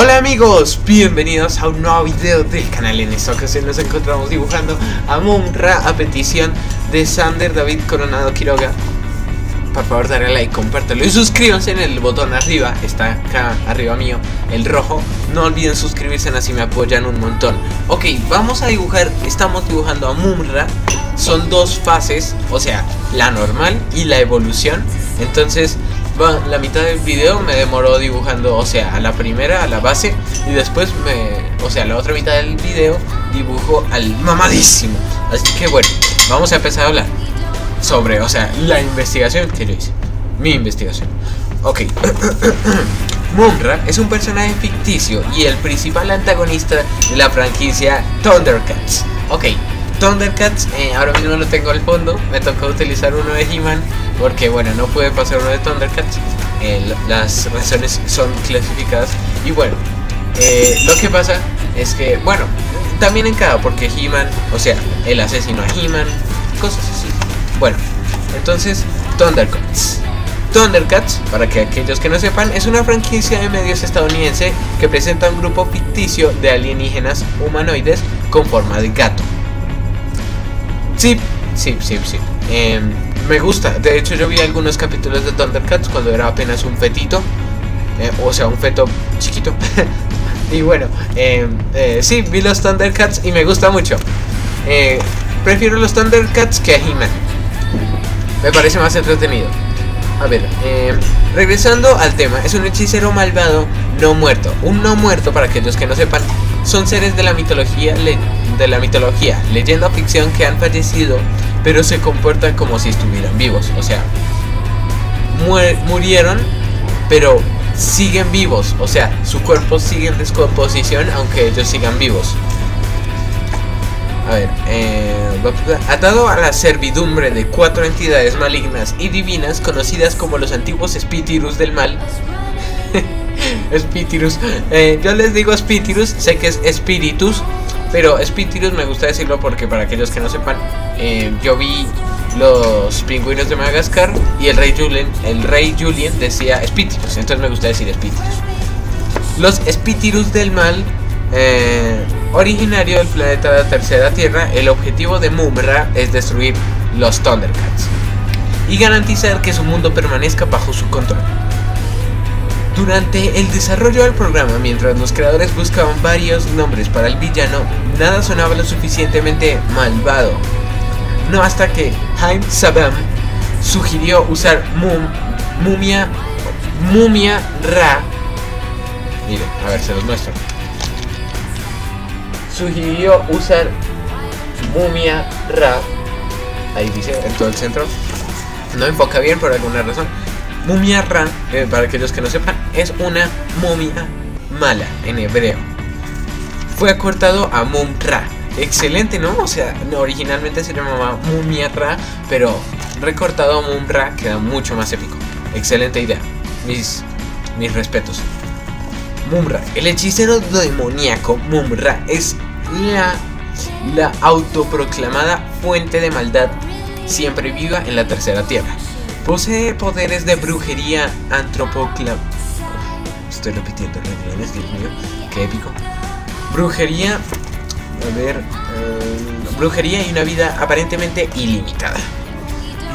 Hola amigos, bienvenidos a un nuevo video del canal. En esta ocasión nos encontramos dibujando a Mumra a petición de Sander David Coronado Quiroga. Por favor, dale like, compártelo y suscríbanse en el botón arriba, está acá arriba mío, el rojo. No olviden suscribirse, así me apoyan un montón. Ok, vamos a dibujar, estamos dibujando a Mumra. Son dos fases, o sea, la normal y la evolución. Entonces, la mitad del video me demoró dibujando, o sea, a la primera, a la base, y después me, o sea, la otra mitad del video dibujo al mamadísimo. Así que bueno, vamos a empezar a hablar sobre, o sea, la investigación que yo hice. Mi investigación. Ok. Mumra es un personaje ficticio y el principal antagonista de la franquicia Thundercats. Ok, Thundercats, eh, ahora mismo no tengo al fondo, me tocó utilizar uno de He-Man porque bueno, no pude pasar uno de Thundercats, eh, las razones son clasificadas y bueno, eh, lo que pasa es que, bueno, también en cada, porque He-Man, o sea, el asesino a He-Man, cosas así. Bueno, entonces, Thundercats. Thundercats, para que aquellos que no sepan, es una franquicia de medios estadounidense que presenta un grupo ficticio de alienígenas humanoides con forma de gato. Sí, sí, sí, sí. Em, me gusta. De hecho, yo vi algunos capítulos de Thundercats cuando era apenas un fetito. Eh, o sea, un feto chiquito. y bueno, eh, eh, sí, vi los Thundercats y me gusta mucho. Prefiero los Thundercats que a He-Man. Me parece más entretenido. A ver, regresando al tema, es un hechicero malvado no muerto. Un no muerto, para aquellos que no sepan, son seres de la mitología, de la mitología, leyenda ficción que han fallecido, pero se comportan como si estuvieran vivos. O sea, murieron, pero siguen vivos. O sea, su cuerpo sigue en descomposición, aunque ellos sigan vivos. A ver, eh, atado a la servidumbre de cuatro entidades malignas y divinas conocidas como los antiguos espíritus del mal. Spiritus. Eh, yo les digo Spiritus, sé que es espíritus, pero Spiritus me gusta decirlo porque para aquellos que no sepan, eh, yo vi los pingüinos de Madagascar y el rey Julien, el rey Julien decía Spiritus, entonces me gusta decir Spiritus. Los Spiritus del mal, eh, originario del planeta Tercera Tierra, el objetivo de Mumra es destruir los Thundercats y garantizar que su mundo permanezca bajo su control. Durante el desarrollo del programa, mientras los creadores buscaban varios nombres para el villano, nada sonaba lo suficientemente malvado. No hasta que Haim Sabam sugirió usar Mum, Mumia, Mumia Ra. Miren, a ver, se los muestro. Sugirió usar Mumia Ra. Ahí dice, en todo el centro. No enfoca bien por alguna razón Mumia Ra, eh, para aquellos que no sepan, es una momia mala en hebreo. Fue acortado a Mumra. Excelente, ¿no? O sea, originalmente se llamaba Mumia Ra, pero recortado a Mumra queda mucho más épico. Excelente idea. Mis, mis respetos. Mumra, el hechicero demoníaco Mumra es la, la autoproclamada fuente de maldad siempre viva en la tercera tierra. Posee poderes de brujería antropoclam... Estoy repitiendo Dios qué épico. Brujería... A ver... Eh, brujería y una vida aparentemente ilimitada.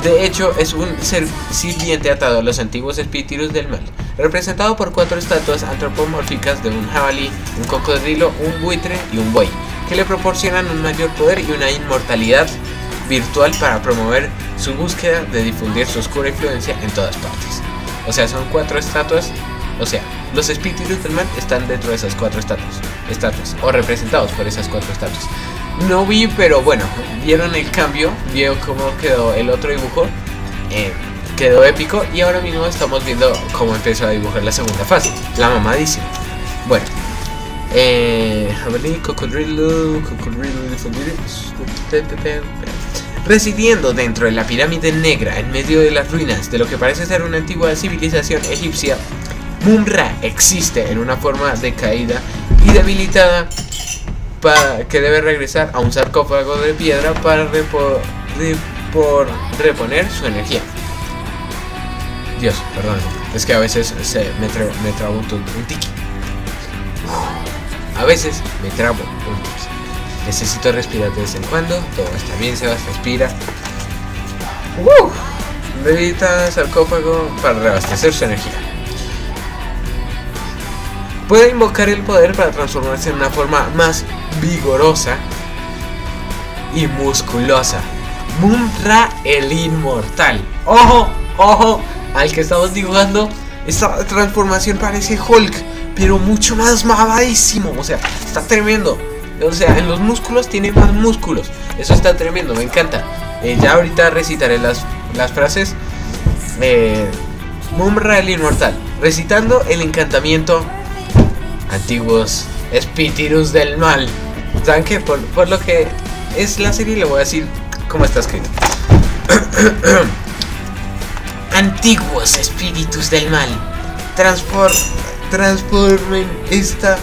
De hecho, es un ser sirviente atado a los antiguos espíritus del mal, representado por cuatro estatuas antropomórficas de un jabalí, un cocodrilo, un buitre y un buey, que le proporcionan un mayor poder y una inmortalidad virtual para promover su búsqueda de difundir su oscura influencia en todas partes. O sea, son cuatro estatuas, o sea, los espíritus del mal están dentro de esas cuatro estatuas, estatuas o representados por esas cuatro estatuas. No vi, pero bueno, vieron el cambio, vieron cómo quedó el otro dibujo, eh, quedó épico y ahora mismo estamos viendo cómo empezó a dibujar la segunda fase, la mamadísima. Bueno, eh, cocodrilo, cocodrilo, Residiendo dentro de la pirámide negra en medio de las ruinas de lo que parece ser una antigua civilización egipcia, Mumra existe en una forma decaída y debilitada que debe regresar a un sarcófago de piedra para reponer su energía. Dios, perdón, es que a veces me, trabo un, tiki. A veces me trabo Necesito respirar de vez en cuando. Todo está bien, se respira. ¡Uh! Bebita sarcófago para reabastecer su energía. Puede invocar el poder para transformarse en una forma más vigorosa y musculosa. Munra el Inmortal. ¡Ojo! ¡Ojo! Al que estamos dibujando, esta transformación parece Hulk, pero mucho más mamadísimo. O sea, está tremendo. O sea, en los músculos tiene más músculos. Eso está tremendo, me encanta. Eh, ya ahorita recitaré las, las frases. Eh, Mumra el Inmortal. Recitando el encantamiento. Antiguos espíritus del mal. ¿Saben qué? Por, por lo que es la serie, le voy a decir cómo está escrito. Antiguos espíritus del mal. transformen esta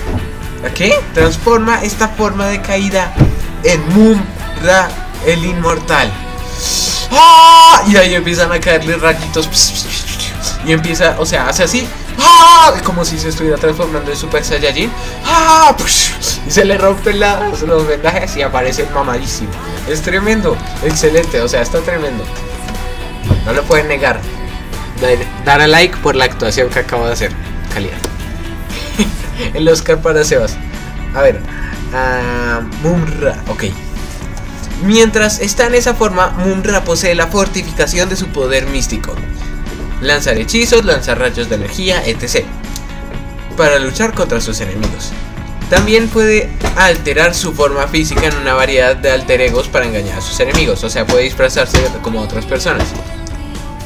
¿A qué? Transforma esta forma de caída en Mumra el Inmortal. ¡Ah! Y ahí empiezan a caerle rayitos. Y empieza, o sea, hace así. ¡Ah! Como si se estuviera transformando en Super Saiyajin. ¡Ah! Y se le rompen los vendajes y aparece mamadísimo. Es tremendo, excelente, o sea, está tremendo. No lo pueden negar. Dar a like por la actuación que acabo de hacer. Calidad. el Oscar para Sebas. A ver. Uh, Mumra. Ok. Mientras está en esa forma, Mumra posee la fortificación de su poder místico. Lanzar hechizos, lanzar rayos de energía, etc. Para luchar contra sus enemigos. También puede alterar su forma física en una variedad de alter egos para engañar a sus enemigos. O sea, puede disfrazarse como otras personas.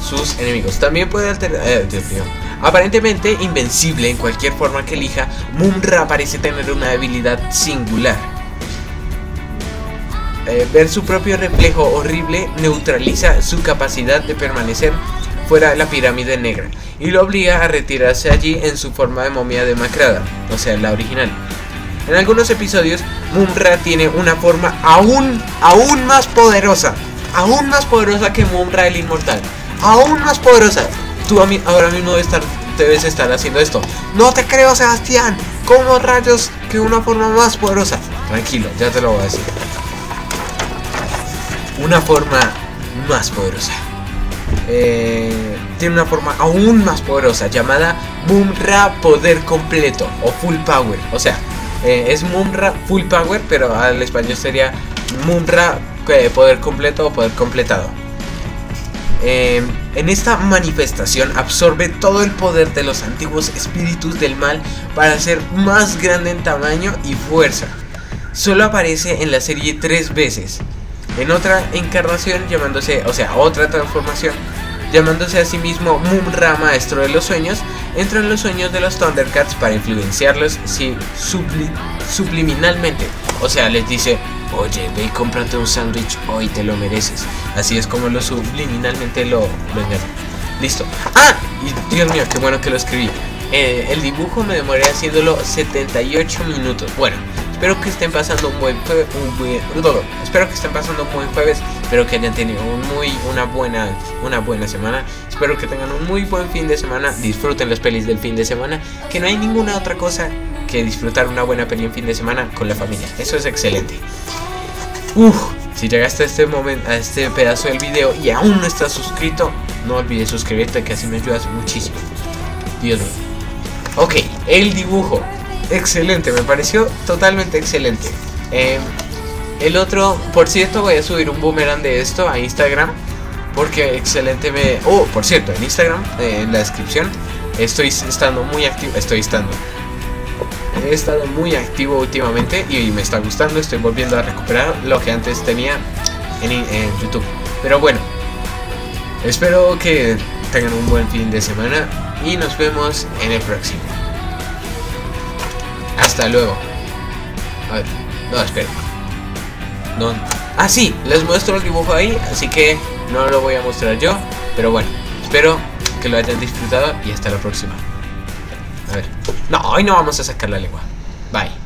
Sus enemigos. También puede alterar... Eh, Dios mío. Aparentemente invencible en cualquier forma que elija, Mumra parece tener una debilidad singular. Eh, ver su propio reflejo horrible neutraliza su capacidad de permanecer fuera de la pirámide negra y lo obliga a retirarse allí en su forma de momia demacrada, o sea, la original. En algunos episodios, Mumra tiene una forma aún, aún más poderosa, aún más poderosa que Mumra el Inmortal, aún más poderosa, Tú a mí, ahora mismo debes estar, debes estar haciendo esto. No te creo, Sebastián. ¿Cómo rayos que una forma más poderosa? Tranquilo, ya te lo voy a decir. Una forma más poderosa. Eh, tiene una forma aún más poderosa llamada Mumra Poder Completo o Full Power. O sea, eh, es Mumra Full Power, pero al español sería Mumra eh, Poder Completo o Poder Completado. Eh, en esta manifestación absorbe todo el poder de los antiguos espíritus del mal para ser más grande en tamaño y fuerza. Solo aparece en la serie tres veces. En otra encarnación llamándose, o sea, otra transformación, llamándose a sí mismo Mumra Maestro de los Sueños, entra en los sueños de los Thundercats para influenciarlos subliminalmente. O sea, les dice, oye, ve y cómprate un sándwich hoy te lo mereces. Así es como lo subliminalmente lo, lo Listo. Ah, y Dios mío, qué bueno que lo escribí. Eh, el dibujo me demoré haciéndolo 78 minutos. Bueno, espero que estén pasando un buen jueves, espero que estén pasando un buen jueves, espero que hayan tenido un muy, una buena, una buena semana. Espero que tengan un muy buen fin de semana. Disfruten las pelis del fin de semana, que no hay ninguna otra cosa que disfrutar una buena peli en fin de semana con la familia. Eso es excelente. Uf, si llegaste a este momento, a este pedazo del video y aún no estás suscrito, no olvides suscribirte que así me ayudas muchísimo. Dios mío. Ok, el dibujo. Excelente, me pareció totalmente excelente. Em, el otro, por cierto, voy a subir un boomerang de esto a Instagram. Porque excelente me... Oh, por cierto, en Instagram, eh, en la descripción, estoy estando muy activo. Estoy estando he estado muy activo últimamente y me está gustando. Estoy volviendo a recuperar lo que antes tenía en, YouTube. Pero bueno, espero que tengan un buen fin de semana y nos vemos en el próximo. Hasta luego. A ver, no, espera. No. Ah, sí, les muestro el dibujo ahí, así que no lo voy a mostrar yo. Pero bueno, espero que lo hayan disfrutado y hasta la próxima. Ver. No, hoy no vamos a sacar la lengua. Bye.